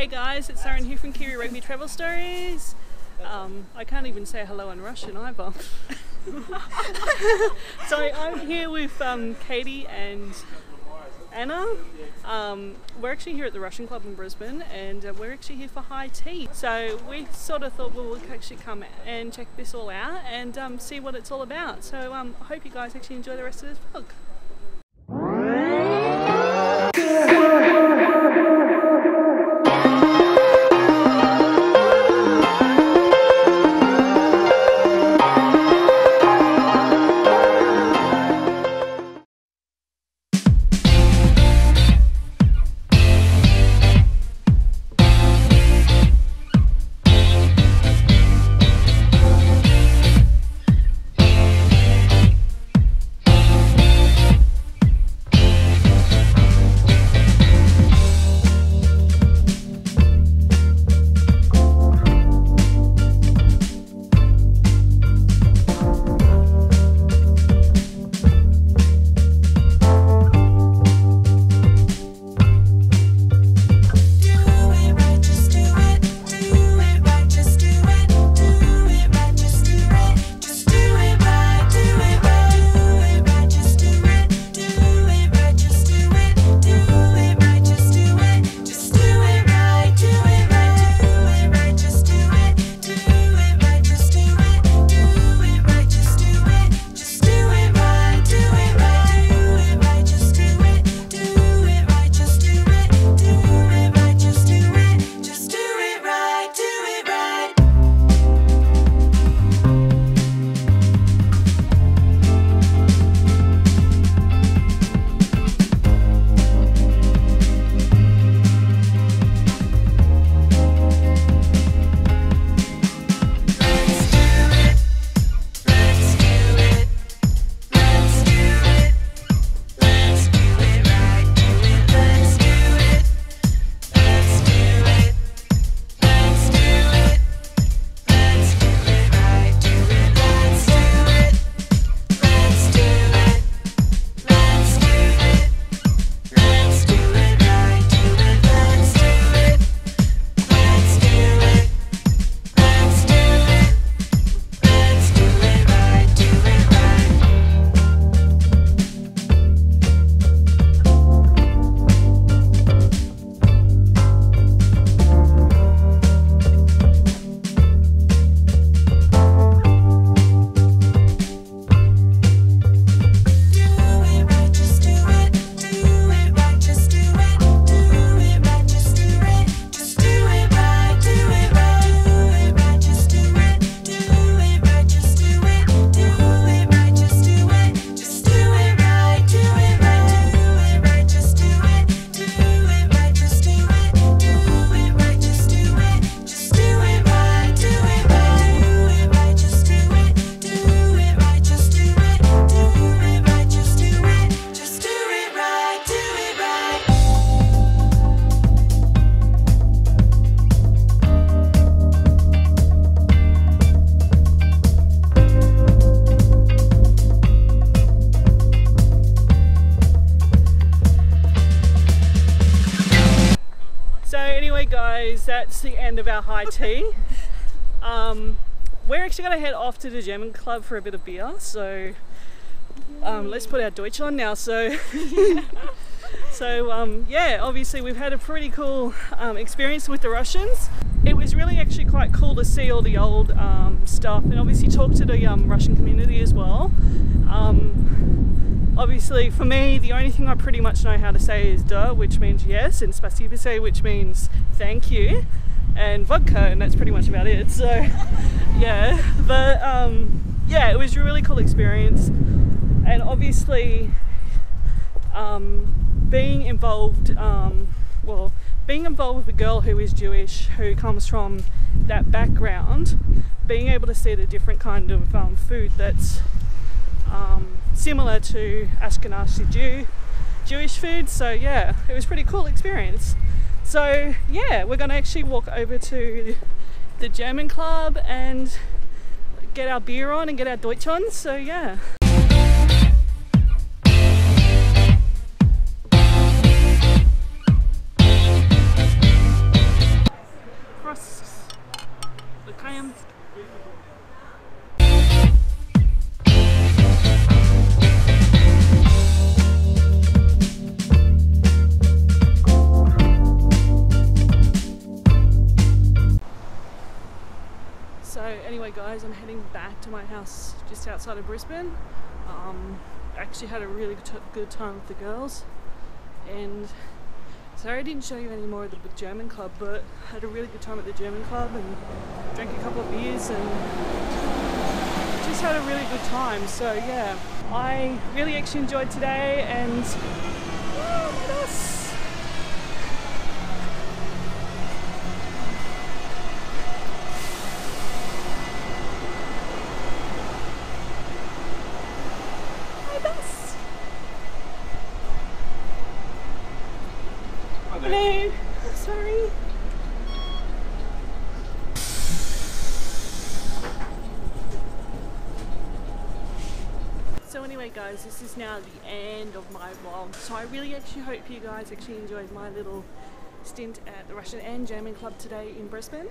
Hey guys, it's Saren here from Kiwi Rugby Travel Stories. Um, I can't even say hello in Russian either. so I'm here with um, Katie and Ana. Um, we're actually here at the Russian Club in Brisbane and uh, we're actually here for high tea. So we sort of thought well, we'll actually come and check this all out and um, see what it's all about. So um, I hope you guys actually enjoy the rest of this vlog. Guys, that's the end of our high tea. Um, we're actually going to head off to the German Club for a bit of beer, so um, let's put our Deutsch on now. So, so um, yeah, obviously we've had a pretty cool um, experience with the Russians. It was really actually quite cool to see all the old um, stuff and obviously talk to the um, Russian community as well. Obviously for me the only thing I pretty much know how to say is duh which means yes and spasibo which means thank you and vodka and that's pretty much about it. So yeah but um, yeah it was a really cool experience. And obviously um, being involved um, well being involved with a girl who is Jewish who comes from that background being able to see the different kind of um, food that's um, similar to Ashkenazi Jew, Jewish food. So yeah, it was pretty cool experience. So yeah, we're gonna actually walk over to the German club and get our beer on and get our Deutsch on. So yeah. I'm heading back to my house just outside of Brisbane. Um, actually had a really good time with the girls, and sorry I didn't show you any more of the German club, but I had a really good time at the German club and drank a couple of beers and just had a really good time. So yeah, I really actually enjoyed today and. Oh, Hello. Sorry. So anyway guys, this is now the end of my vlog. So I really actually hope you guys actually enjoyed my little stint at the Russian and German club today in Brisbane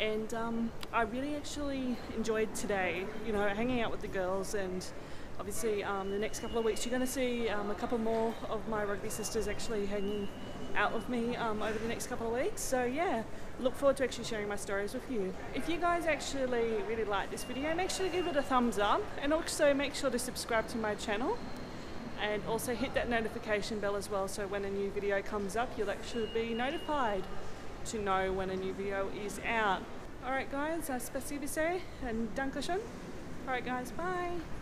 and um, I really actually enjoyed today, you know, hanging out with the girls and obviously um, the next couple of weeks you're going to see um, a couple more of my rugby sisters actually hanging out with me um, over the next couple of weeks. So yeah, look forward to actually sharing my stories with you. If you guys actually really like this video, make sure to give it a thumbs up and also make sure to subscribe to my channel and also hit that notification bell as well so when a new video comes up you'll actually be notified to know when a new video is out. Alright guys, uh, spasibo and dankeschön. Alright guys, bye.